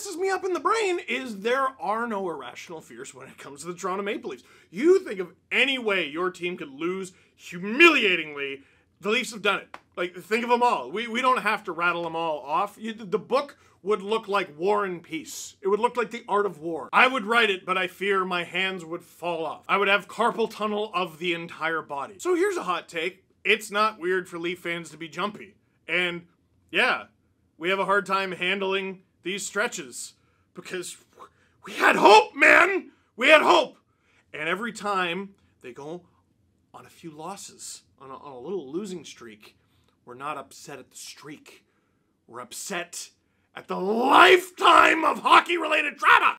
messes me up in the brain is there are no irrational fears when it comes to the Toronto Maple Leafs. You think of any way your team could lose humiliatingly, the Leafs have done it. Like, think of them all. We, we don't have to rattle them all off. You, the book would look like War and Peace. It would look like The Art of War. I would write it, but I fear my hands would fall off. I would have carpal tunnel of the entire body. So here's a hot take. It's not weird for Leaf fans to be jumpy. And yeah, we have a hard time handling these stretches because we had hope, man. We had hope. And every time they go on a few losses, on a, on a little losing streak, we're not upset at the streak. We're upset at the lifetime of hockey related trauma.